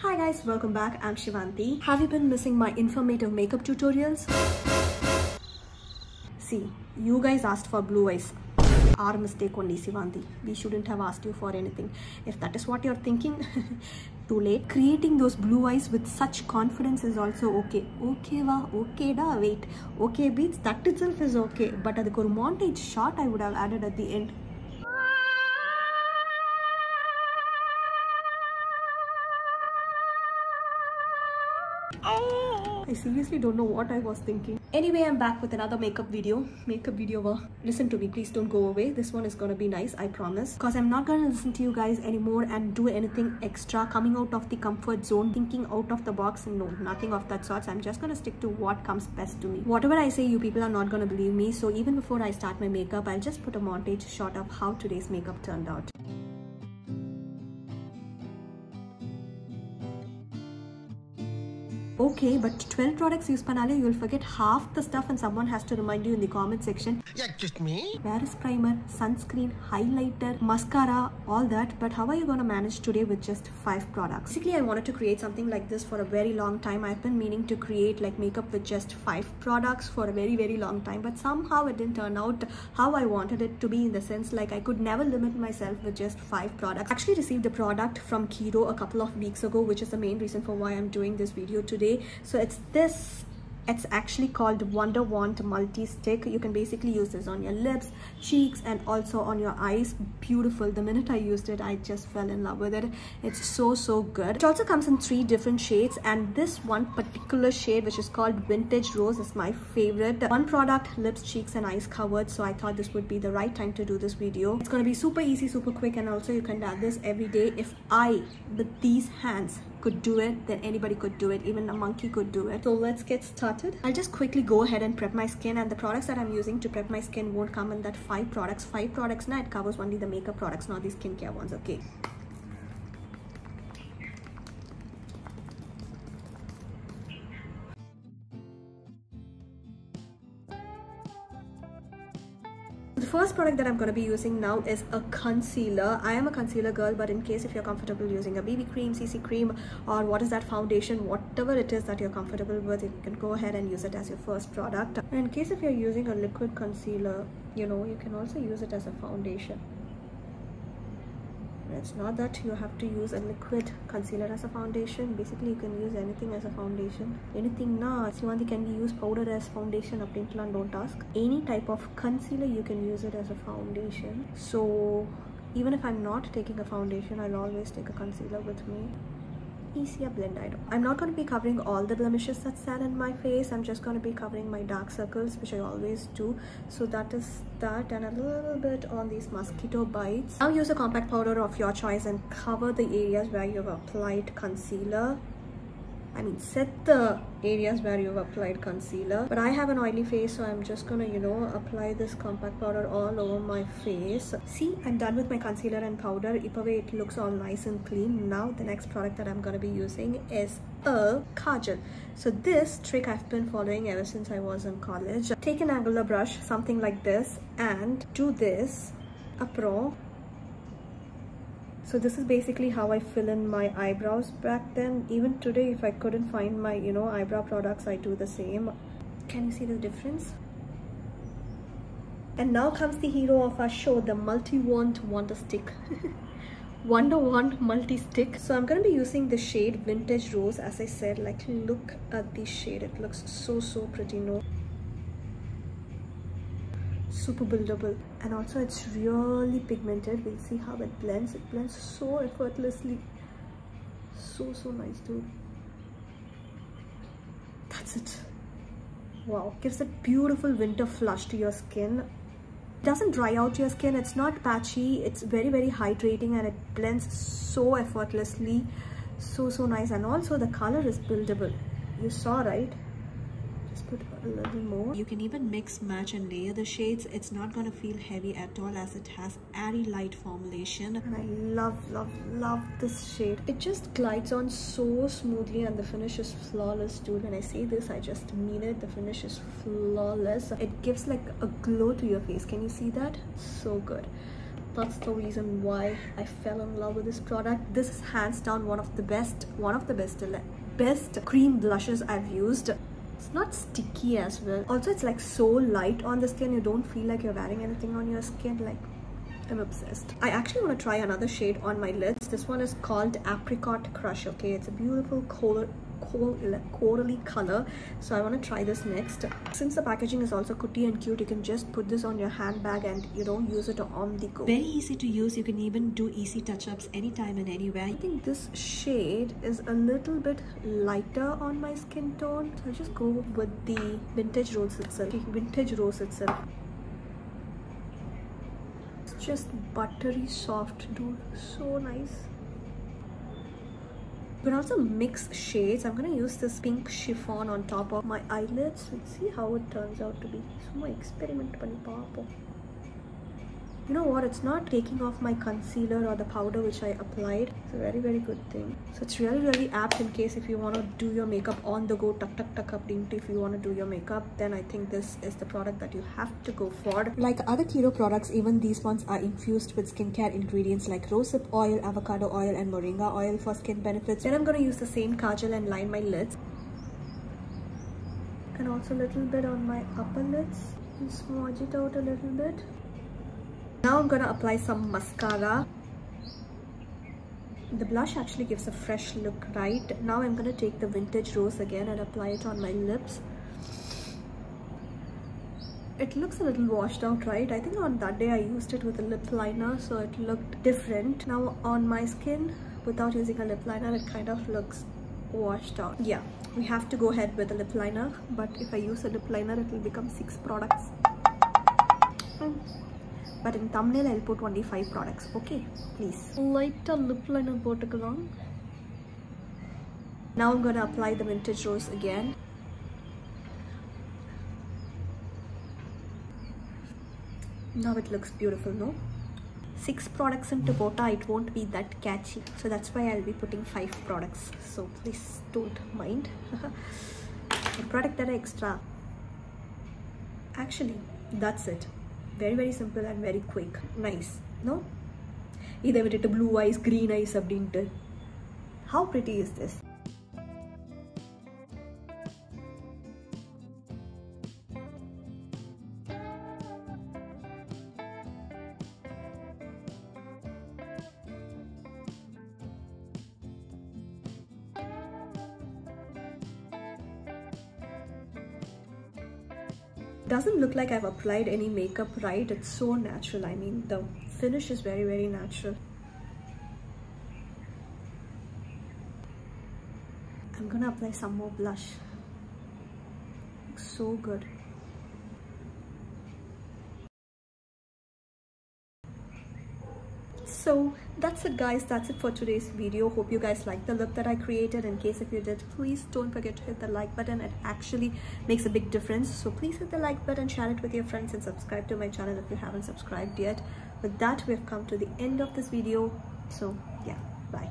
Hi guys, welcome back. I'm Shivaanthi. Have you been missing my informative makeup tutorials? See, you guys asked for blue eyes. Our mistake only, Shivaanthi. We shouldn't have asked you for anything. If that is what you're thinking, too late. Creating those blue eyes with such confidence is also okay. Okay va, okay da, wait. Okay beats, that itself is okay. But at the core, montage shot I would have added at the end. I seriously don't know what I was thinking. Anyway, I'm back with another makeup video. Makeup video. uh, Listen to me, please don't go away. This one is gonna be nice, I promise. Because I'm not gonna listen to you guys anymore and do anything extra, coming out of the comfort zone, thinking out of the box. No, nothing of that sorts. I'm just gonna stick to what comes best to me. Whatever I say, you people are not gonna believe me. So even before I start my makeup, I'll just put a montage shot of how today's makeup turned out. Okay, but 12 products use panale, you'll forget half the stuff and someone has to remind you in the comment section. Yeah, just me? Where is primer, sunscreen, highlighter, mascara, all that. But how are you going to manage today with just 5 products? Basically, I wanted to create something like this for a very long time. I've been meaning to create like makeup with just 5 products for a very, very long time. But somehow it didn't turn out how I wanted it to be in the sense like I could never limit myself with just 5 products. I actually received a product from Kiro a couple of weeks ago, which is the main reason for why I'm doing this video today. So it's this it's actually called wonder wand multi stick. You can basically use this on your lips cheeks and also on your eyes. Beautiful. The minute i used it i just fell in love with it. It's so so good. It also comes in three different shades and this one particular shade which is called vintage rose is my favorite. One product lips cheeks and eyes covered so i thought this would be the right time to do this video. It's going to be super easy super quick and also you can do this every day. If i with these hands could do it then anybody could do it even a monkey could do it. So let's get started. I'll just quickly go ahead and prep my skin and the products that i'm using to prep my skin won't come in that five products. Five products now it covers only the makeup products not the skincare ones okay The first product that I'm going to be using now is a concealer. I am a concealer girl, but in case if you're comfortable using a BB cream, CC cream, or what is that foundation, whatever it is that you're comfortable with, you can go ahead and use it as your first product. And in case if you're using a liquid concealer, you know, you can also use it as a foundation it's not that you have to use a liquid concealer as a foundation. Basically you can use anything as a foundation. Anything na Shivaanthi can be used powder as foundation அப்படின்ட்டுலாம் don't ask. Any type of concealer you can use it as a foundation. So even if I'm not taking a foundation I'll always take a concealer with me easier blend item. I'm not going to be covering all the blemishes that stand in my face. I'm just going to be covering my dark circles, which I always do. So that is that and a little bit on these mosquito bites. Now use a compact powder of your choice and cover the areas where you've applied concealer. I mean set the areas where you've applied concealer but I have an oily face so I'm just gonna you know apply this compact powder all over my face. See I'm done with my concealer and powder. Way it looks all nice and clean. Now the next product that I'm gonna be using is a kajal. So this trick I've been following ever since I was in college. Take an angular brush something like this and do this apro so this is basically how I fill in my eyebrows back then. Even today if I couldn't find my you know eyebrow products I do the same. Can you see the difference? And now comes the hero of our show the multi-wand wonder stick. Wonder wand multi-stick. So i'm going to be using the shade vintage rose as i said like look at this shade. It looks so so pretty. No super buildable. And also it's really pigmented. We'll see how it blends. It blends so effortlessly. So so nice dude. That's it. Wow. Gives a beautiful winter flush to your skin. Doesn't dry out your skin. It's not patchy. It's very very hydrating and it blends so effortlessly. So so nice. And also the color is buildable. You saw right put a little more. You can even mix match and layer the shades. It's not going to feel heavy at all as it has airy light formulation. And i love love love this shade. It just glides on so smoothly and the finish is flawless dude. When i say this i just mean it. The finish is flawless. It gives like a glow to your face. Can you see that? So good. That's the reason why I fell in love with this product. This is hands down one of the best, one of the best, best cream blushes I've used. It's not sticky as well. Also, it's like so light on the skin. You don't feel like you're wearing anything on your skin. Like, I'm obsessed. I actually want to try another shade on my lids. This one is called Apricot Crush, okay? It's a beautiful color corally color. So i want to try this next. Since the packaging is also cutie and cute you can just put this on your handbag and you know use it on the go. Very easy to use. You can even do easy touch-ups anytime and anywhere. I think this shade is a little bit lighter on my skin tone. So i'll just go with the vintage rose itself. Vintage rose itself. It's just buttery soft. Dude so nice you can also mix shades i'm gonna use this pink chiffon on top of my eyelids let's see how it turns out to be So experiment பண்ணி பார்ப்போம் you know what? It's not taking off my concealer or the powder which I applied. It's a very very good thing. So it's really really apt in case if you want to do your makeup on the go tuck tuck tuck up if you want to do your makeup then I think this is the product that you have to go for. Like other Kiro products even these ones are infused with skincare ingredients like rosehip oil avocado oil and moringa oil for skin benefits. Then I'm going to use the same kajal and line my lids. And also a little bit on my upper lids. And smudge it out a little bit now I'm gonna apply some mascara. The blush actually gives a fresh look, right? Now I'm gonna take the Vintage Rose again and apply it on my lips. It looks a little washed out, right? I think on that day I used it with a lip liner, so it looked different. Now on my skin, without using a lip liner, it kind of looks washed out. Yeah, we have to go ahead with a lip liner, but if I use a lip liner, it will become six products. Mm but in thumbnail I'll put only 5 products okay please light lip liner போட்டுக்கலாம் now I'm gonna apply the vintage rose again now it looks beautiful no six products into bota it won't be that catchy so that's why I'll be putting five products so please don't mind a product that extra actually that's it very very simple and very quick nice no இதை விட்டுட்டு blue eyes green eyes அப்படின்ட்டு how pretty is this Doesn't look like I've applied any makeup right? It's so natural. I mean the finish is very very natural. I'm gonna apply some more blush. Looks so good so that's it guys. That's it for today's video. Hope you guys liked the look that i created. In case if you did please don't forget to hit the like button. It actually makes a big difference. So please hit the like button share it with your friends and subscribe to my channel if you haven't subscribed yet. With that we have come to the end of this video. So yeah bye